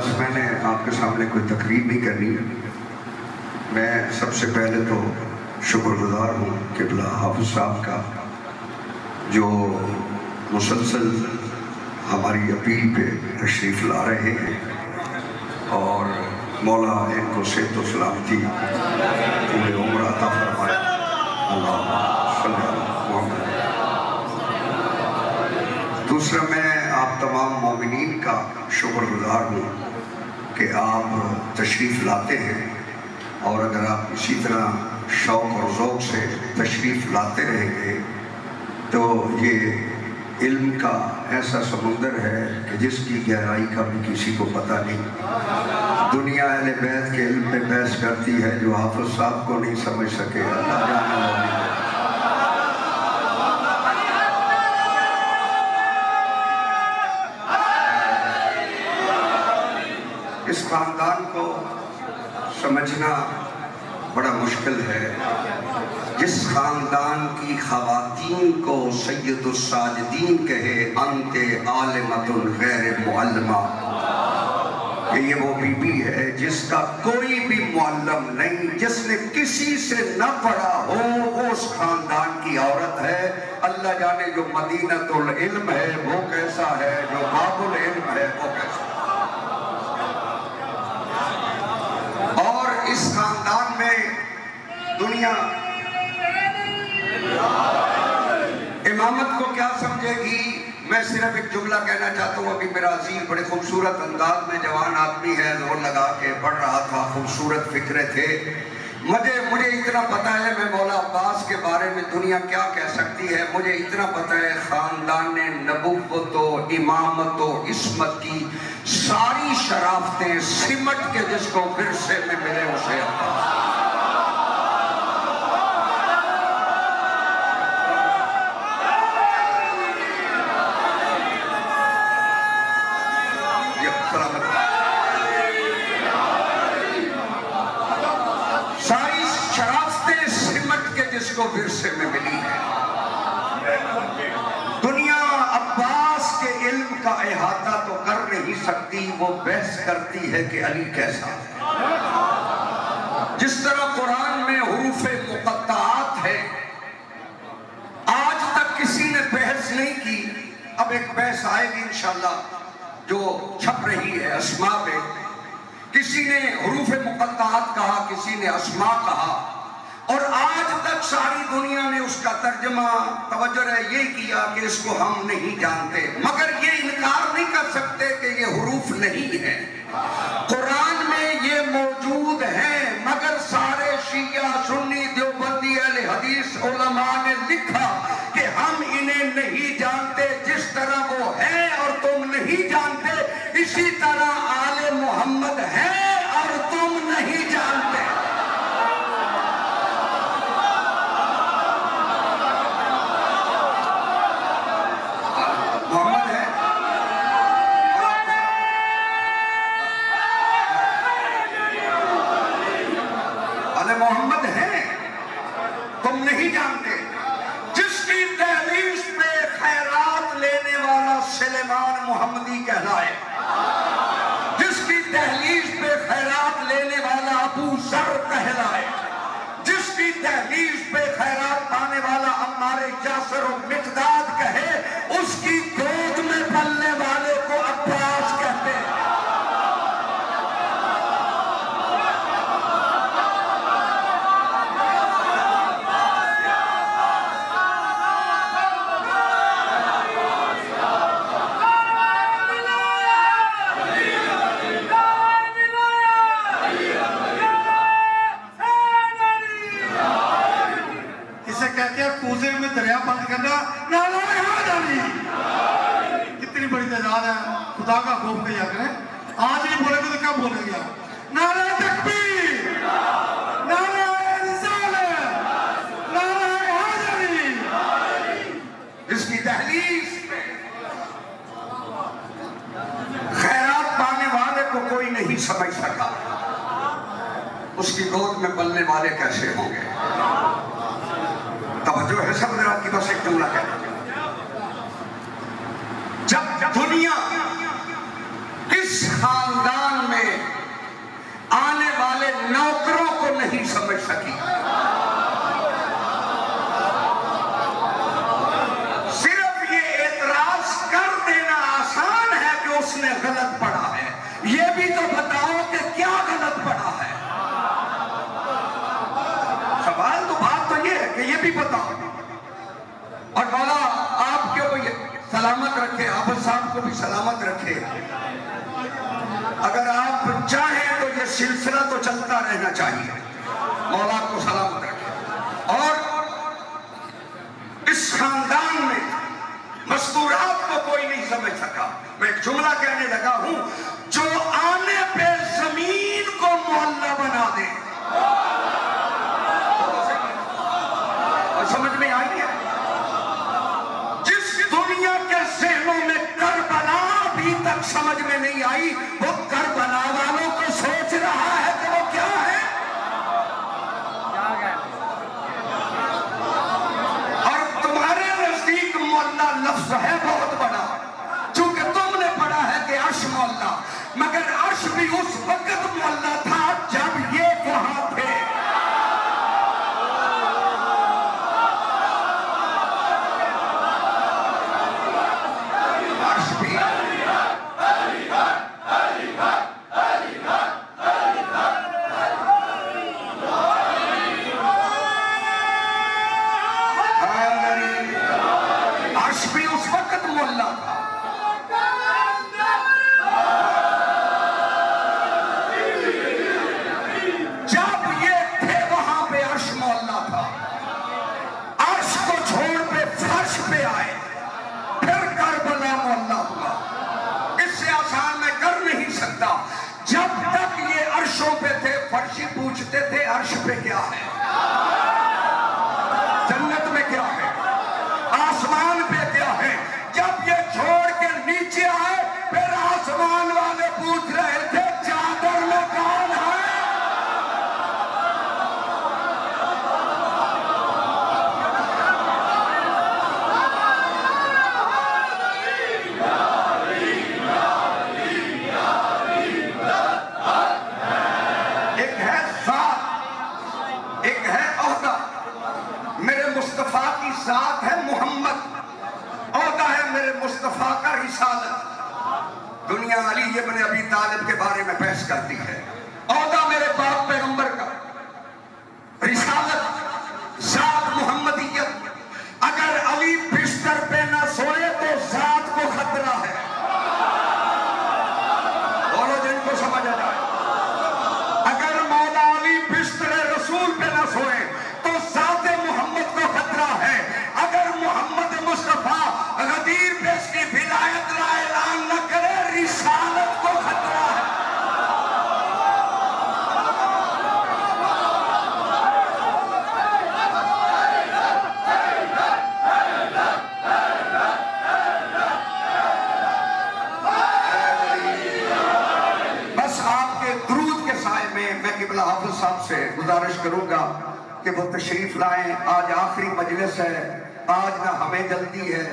बस मैंने आपके सामने कोई तकरीब भी करनी है। मैं सबसे पहले तो शुक्रगुजार हूँ किबला हाफिज साहब का जो मुसलसल हमारी अपील पे तशरीफ़ ला रहे हैं और मौला इनको सेहत तो सलामती पूरे उम्र आता फरमाया दूसरा, मैं आप तमाम मोमिन का शुक्रगुजार हूँ कि आप तशरीफ़ लाते हैं और अगर आप इसी तरह शौक़ और ओक़ से तशरीफ़ लाते रहेंगे तो ये इल्म का ऐसा समुंदर है कि जिसकी गहराई का भी किसी को पता नहीं। दुनिया अहल बैत के इल्म पे बहस करती है जो हाफ़ साहब को नहीं समझ सके। अल्लाह खानदान को समझना बड़ा मुश्किल है। जिस खानदान की खातन को सैदुलसादीन कहे, अंत आलमतुलमा ये वो बीबी है जिसका कोई भी मुआलम नहीं, जिसने किसी से न पढ़ा हो, वो उस खानदान की औरत है। अल्लाह जाने जो मदीनतुल इल्म है, वो कैसा है, जो बाबुल इल्म है, वो कैसा दुनिया इमामत को क्या समझेगी? मैं सिर्फ़ एक जुमला कहना चाहता हूँ, अभी मेरा अज़ीज़ बड़े खूबसूरत अंदाज में जवान आदमी है, ज़ोर लगा के पढ़ रहा था, खूबसूरत फिक्रे थे। मुझे मुझे इतना पता है, मैं मौला अब्बास के बारे में दुनिया क्या कह सकती है। मुझे इतना पता है, ख़ानदान ने नबुवत, इमामतो, इसमत की सारी शराफतें सिमट के जिसको फिर से मिले उसे अब्बास। को विरसे में मिली है। दुनिया अब्बास के इल्म का अहाता तो कर नहीं सकती, वो बहस करती है कि अली कैसा है। जिस तरह कुरान में हरूफ मुकत्तात है, आज तक किसी ने बहस नहीं की। अब एक बहस आएगी इंशाल्लाह, जो छप रही है असमा पे किसी ने हरूफ मुकत्तात कहा, किसी ने असमा कहा। और आज तक सारी दुनिया ने उसका तर्जमा, तवज्जो है ये किया कि इसको हम नहीं जानते। मगर ये इनकार नहीं कर सकते कि ये हरूफ नहीं है। कुरान में ये मौजूद है, मगर सारे शिया, सुन्नी, देवबंदी अल हदीस ने लिखा तुम नहीं जानते। जिसकी तहलीस पे खैरात लेने वाला सलेमान मोहम्मदी कहलाए। जिसकी तहलीस पे खैरात लेने वाला अबू सर कहलाए। जिसकी तहलीस खुदा का खौफ किया करें। आज ही बोलेंगे तो कब बोलेंगे नारा तकबीर नारा इसकी दहलीज खैरात पाने वाले को कोई नहीं समझ सका। उसकी गोद में बलने वाले कैसे होंगे? तवज्जो है सब मेरा की बस एक जुमला कहना। जब दुनिया भी बताओ और मौला आपके को सलामत रखे? आप साहब को भी सलामत रखे। अगर आप चाहें तो ये सिलसिला तो चलता रहना चाहिए। मौला को सलामत रखे। और इस खानदान में मस्तूरात को कोई नहीं समझ सका। मैं जुमला कहने लगा हूँ, जो आने पे ज़मीन को मोहल्ला बना दे और समझ में आई है जिस दुनिया के जहनों में करबला अभी तक समझ में नहीं आई, वो कर बना वालों को सोच रहा है कि वो क्या है? और तुम्हारे नज़दीक मोल्ला लफ्ज है बहुत बड़ा। चूँकि तुमने पढ़ा है कि अर्श मोल्ला मगर अर्श भी उस वक्त मोल्ला था अर्शों पे थे फर्शी पूछते थे अर्श पे क्या है? तालिब के बारे में पेश करती है। करूँगा कि वो तशरीफ़ लाएँ। आज आखिरी मजलिस है। आज ना हमें जल्दी है।